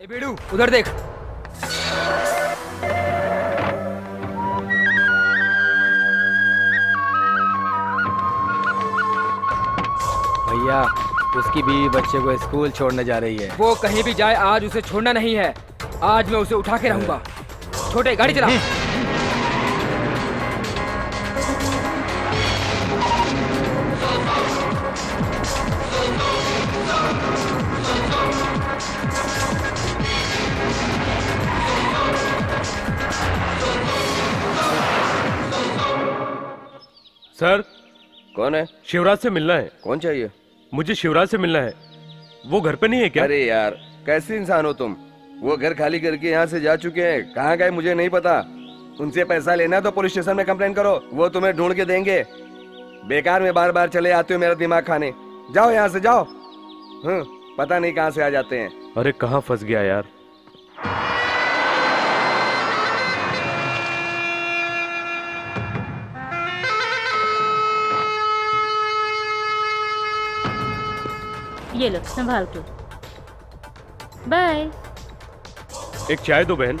ए बेड़ू उधर देख। भैया उसकी बीवी बच्चे को स्कूल छोड़ने जा रही है। वो कहीं भी जाए आज उसे छोड़ना नहीं है। आज मैं उसे उठा के रहूँगा। छोटे गाड़ी चला। सर? कौन है? शिवराज से मिलना है। कौन चाहिए? मुझे शिवराज से मिलना है। वो घर पे नहीं है क्या? अरे यार कैसे इंसान हो तुम? वो घर खाली करके यहाँ से जा चुके हैं। कहाँ गए मुझे नहीं पता। उनसे पैसा लेना है तो पुलिस स्टेशन में कंप्लेन करो। वो तुम्हें ढूंढ के देंगे। बेकार में बार बार चले आते हो मेरा दिमाग खाने। जाओ यहाँ से जाओ। हम्म पता नहीं कहाँ से आ जाते हैं। अरे कहाँ फंस गया यार? ये लो संभाल के। बाय एक चाय दो बहन।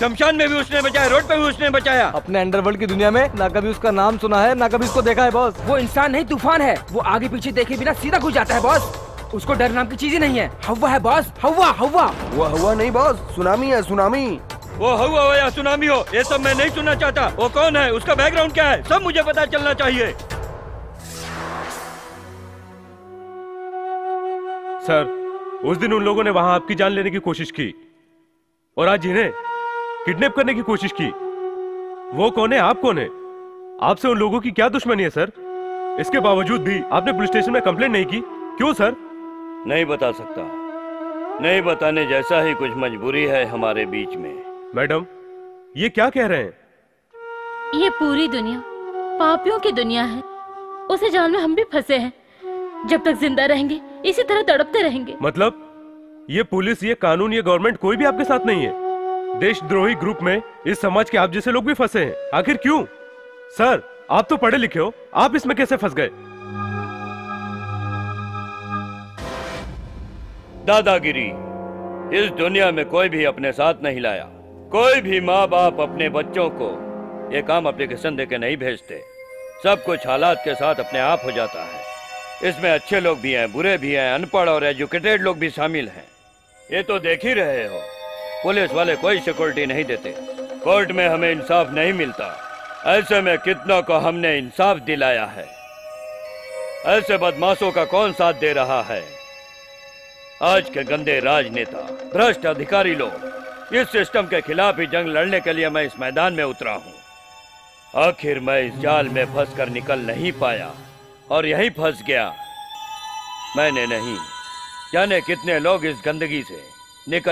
शमशान में भी उसने बचाया रोड पे भी उसने बचाया। अपने अंडरवर्ल्ड की दुनिया में ना कभी उसका नाम सुना है ना कभी उसको देखा है बॉस। वो इंसान नहीं तूफ़ान है। वो आगे पीछे देखे बिना सीधा घुस जाता है बॉस। उसको डर नाम की चीज़ ही नहीं है। हवा है बॉस हवा हवा। वो हुआ नहीं बॉस। सुनामी है सुनामी। वो हुआ हो या सुनामी हो ये सब मैं नहीं सुनना चाहता। वो कौन है? उसका बैकग्राउंड क्या है? सब मुझे पता चलना चाहिए। सर उस दिन उन लोगों ने वहाँ आपकी जान लेने की कोशिश की। और आज इन्हें किडनैप करने की कोशिश की। वो कौन है? आप कौन है? आपसे उन लोगों की क्या दुश्मनी है सर? इसके बावजूद भी आपने पुलिस स्टेशन में कंप्लेंट नहीं की। क्यों सर? नहीं बता सकता। नहीं बताने जैसा ही कुछ मजबूरी है हमारे बीच में। मैडम ये क्या कह रहे हैं? ये पूरी दुनिया पापियों की दुनिया है। उसे जाल में हम भी फंसे हैं। जब तक ज़िंदा रहेंगे इसी तरह तड़पते रहेंगे। मतलब ये पुलिस ये कानून ये गवर्नमेंट कोई भी आपके साथ नहीं है। देशद्रोही ग्रुप में इस समाज के आप जैसे लोग भी फंसे हैं। आखिर क्यों? सर, आप तो पढ़े लिखे हो। आप इसमें कैसे फंस गए? दादागिरी, इस दुनिया में कोई भी अपने साथ नहीं लाया। कोई भी माँ बाप अपने बच्चों को ये काम एप्लीकेशन देके नहीं भेजते। सब कुछ हालात के साथ अपने आप हो जाता है। इसमें अच्छे लोग भी हैं, बुरे भी हैं, अनपढ़ और एजुकेटेड लोग भी शामिल हैं। ये तो देख ही रहे हो। पुलिस वाले कोई सिक्योरिटी नहीं देते। कोर्ट में हमें इंसाफ नहीं मिलता। ऐसे में कितनों को हमने इंसाफ दिलाया है? ऐसे बदमाशों का कौन साथ दे रहा है? आज के गंदे राजनेता, भ्रष्ट अधिकारी लोग, इस सिस्टम के खिलाफ ही जंग लड़ने के लिए मैं इस मैदान में उतरा हूँ। आखिर मैं इस जाल में फंस कर निकल नहीं पाया और यहीं फंस गया। मैंने नहीं, जाने कितने लोग इस गंदगी से निकल